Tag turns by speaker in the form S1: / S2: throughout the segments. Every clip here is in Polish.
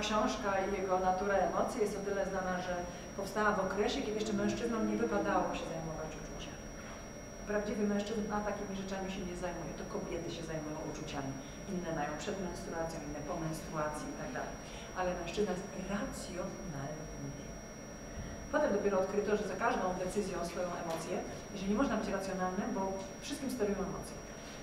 S1: książka i jego natura emocji jest o tyle znana, że powstała w okresie, kiedy jeszcze mężczyznom nie wypadało się zajmować uczuciami. Prawdziwy mężczyzna takimi rzeczami się nie zajmuje, to kobiety się zajmują uczuciami. Inne mają przed menstruacją, inne po menstruacji i tak. Ale mężczyzna jest racjonalny. Potem dopiero odkryto, że za każdą decyzją swoją emocję, że nie można być racjonalnym, bo wszystkim sterują emocje.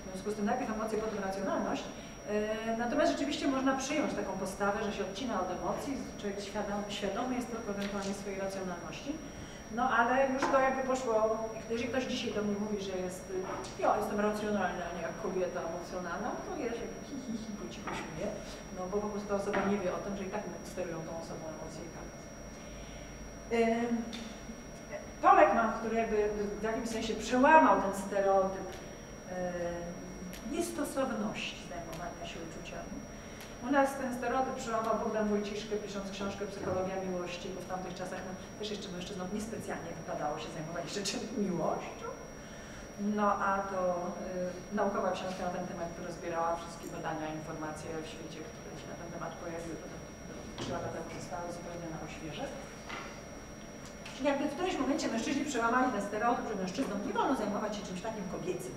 S1: W związku z tym najpierw emocje, potem racjonalność. Yy, natomiast rzeczywiście można przyjąć taką postawę, że się odcina od emocji, człowiek świadom, świadomy jest tylko ewentualnie swojej racjonalności. No ale już to jakby poszło, jeżeli ktoś dzisiaj do mnie mówi, że jest, y, ja jestem racjonalna, a nie jak kobieta emocjonalna, to ja się hi, hi, hi, po cichu śmieję, no bo po prostu ta osoba nie wie o tym, że i tak sterują tą osobą emocje i tak. Tolek mam, który jakby w jakimś sensie przełamał ten stereotyp niestosowności zajmowania się uczuciami. U nas ten stereotyp przełamał Bogdan Wojciszkę, pisząc książkę Psychologia Miłości, bo w tamtych czasach no, też jeszcze mężczyznom niespecjalnie wypadało się zajmować rzeczy miłością. No a to y, naukowa książka na ten temat, która zbierała wszystkie badania, informacje w świecie, które się na ten temat pojawiły, to trzy lata temu zostały zupełnie na oświeże. Czyli jakby w którymś momencie mężczyźni przełamali ten stereotyp, że mężczyznom nie wolno zajmować się czymś takim kobiecym.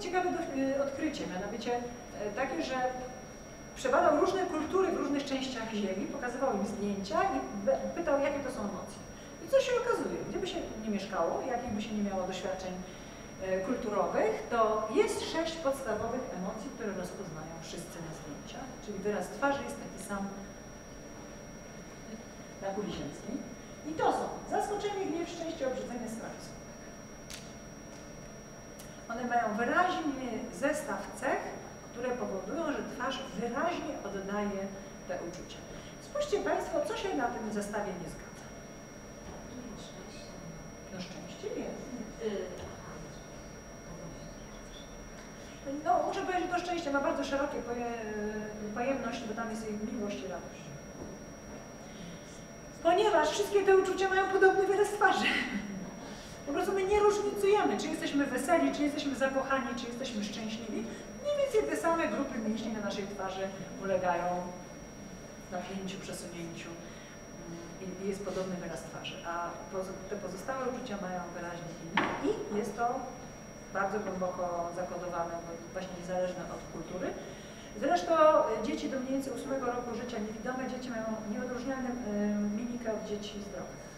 S1: Ciekawe y, odkrycie, mianowicie y, takie, że przebadał różne kultury w różnych częściach Ziemi, pokazywał im zdjęcia i pytał, jakie to są emocje. I co się okazuje? Gdyby się nie mieszkało, jakich by się nie miało doświadczeń y, kulturowych, to jest sześć podstawowych emocji, które rozpoznają wszyscy na zdjęciach, czyli wyraz twarzy jest taki sam na kuli ziemskiej. I to są zaskoczenie, gniew, szczęście, obrzydzenie, strach one mają wyraźny zestaw cech, które powodują, że twarz wyraźnie oddaje te uczucia. Spójrzcie Państwo, co się na tym zestawie nie zgadza. No szczęście jest. No, muszę powiedzieć, że to szczęście ma bardzo szerokie poje, pojemność, bo tam jest miłość i radość. Ponieważ wszystkie te uczucia mają podobny wyraz twarzy. Po prostu my nie różnicujemy, czy jesteśmy weseli, czy jesteśmy zakochani, czy jesteśmy szczęśliwi. Mniej więcej te same grupy mięśni na naszej twarzy ulegają napięciu, przesunięciu mm, i jest podobny wyraz twarzy, a te pozostałe uczucia mają wyraźnie inny i jest to bardzo głęboko zakodowane, właśnie niezależne od kultury. Zresztą dzieci do mniej więcej 8 roku życia, niewidome dzieci mają nieodróżnialną mimikę od dzieci zdrowych.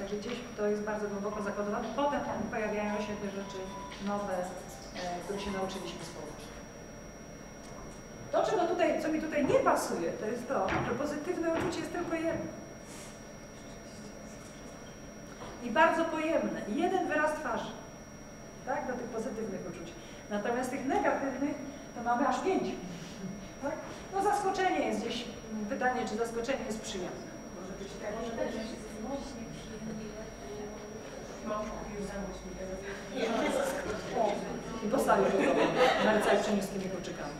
S1: Także gdzieś to jest bardzo głęboko zakodowane. Potem pojawiają się te rzeczy nowe, e, które się nauczyliśmy społecznie. To, czego tutaj, co mi tutaj nie pasuje, to jest to, że pozytywne uczucie jest tylko jedno. I bardzo pojemne. Jeden wyraz twarzy. Tak? Do tych pozytywnych uczuć. Natomiast tych negatywnych to mamy aż pięć. Tak? No zaskoczenie jest gdzieś, pytanie, czy zaskoczenie jest przyjemne. Może być tak, może być i postawił na ręce przeniósł tymi kolczykami.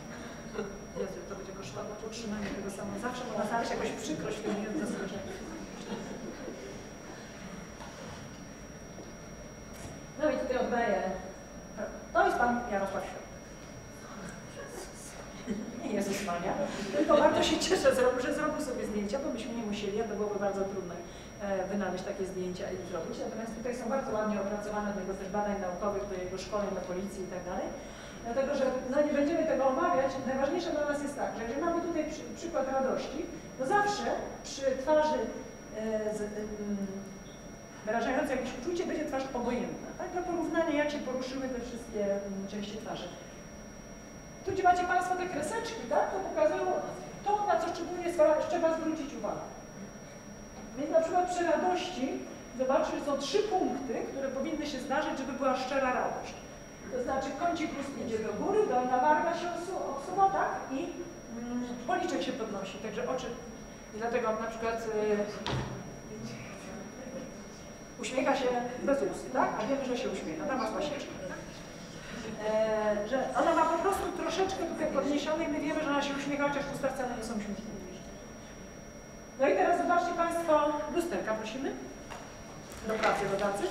S1: Jezu, to będzie kosztowało utrzymanie tego samego. Zawsze można znaleźć jakąś przykrość w tym zaskoczeniu. No i tutaj oddaję. To jest pan Jarosław Świat. Nie Jezus Maria. Tylko bardzo się cieszę, że zrobił sobie zdjęcia, bo byśmy nie musieli, a to byłoby bardzo trudne. E, wynaleźć takie zdjęcia i zrobić. Natomiast tutaj są bardzo ładnie opracowane do jego też badań naukowych, do jego szkoleń do policji i tak dalej. Dlatego, że no nie będziemy tego omawiać, najważniejsze dla nas jest tak, że jeżeli mamy tutaj przy, przykład radości, to zawsze przy twarzy e, z, wyrażającej jakieś uczucie będzie twarz obojętna. Tak? Dla porównania, jak się poruszyły te wszystkie części twarzy. Tu gdzie macie Państwo te kreseczki, tak? to pokazują to, na co szczególnie trzeba zwrócić uwagę. Więc na przykład przy radości, zobaczcie, są trzy punkty, które powinny się zdarzyć, żeby była szczera radość. To znaczy kącik ust idzie do góry, dolna warga się odsuwa, tak? I mm, policzek się podnosi, także oczy. I dlatego na przykład y, uśmiecha się bez ust, tak? A wiemy, że się uśmiecha, tam ma pasieczkę. E, że ona ma po prostu troszeczkę tutaj podniesione i my wiemy, że ona się uśmiecha, chociaż usta wcale nie są uśmiechnięte. No i teraz zobaczcie Państwo, lusterka prosimy. Do pracy, rodacy.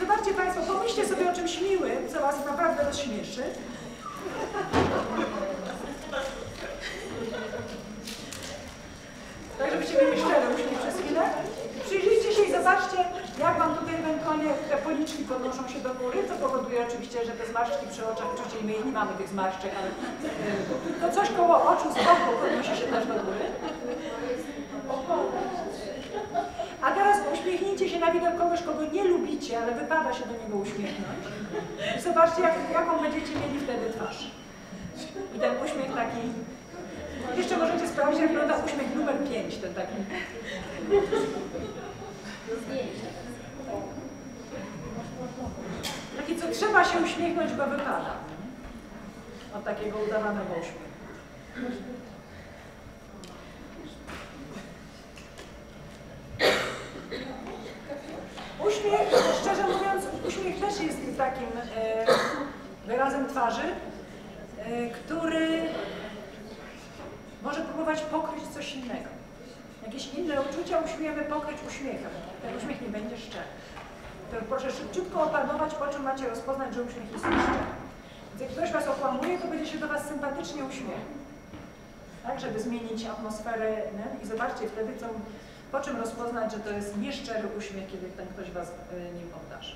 S1: Zobaczcie Państwo, pomyślcie sobie o czymś miłym, co Was naprawdę rozśmieszy. Tak, żebyście mieli szczere przez chwilę. Przyjrzyjcie się i zobaczcie, jak Wam tutaj ewentualnie te policzki podnoszą się do góry, co powoduje oczywiście, że te zmarszczki przy oczach, oczywiście my ich nie mamy tych zmarszczek, ale to coś koło oczu z boku podnosi się też do góry. A teraz uśmiechnijcie się na widok kogoś, kogo nie lubicie, ale wypada się do niego uśmiechnąć. I zobaczcie, jak, jaką będziecie mieli wtedy twarz. I ten uśmiech taki... Jeszcze możecie sprawdzić, jak wygląda uśmiech numer 5, ten. Taki, co trzeba się uśmiechnąć, bo wypada. Od takiego udawanego uśmiechu. Uśmiech, szczerze mówiąc, uśmiech też jest takim e, wyrazem twarzy, e, który może próbować pokryć coś innego. Jakieś inne uczucia uśmiemy pokryć uśmiechem. Ten uśmiech nie będzie szczery. Proszę szybciutko opanować, po czym macie rozpoznać, że uśmiech jest nieszczery. Więc jak ktoś Was okłamuje, to będzie się do Was sympatycznie uśmiechał. Tak, żeby zmienić atmosferę nie? i zobaczcie wtedy, co, po czym rozpoznać, że to jest nieszczery uśmiech, kiedy ten ktoś Was y, nim obdarzy.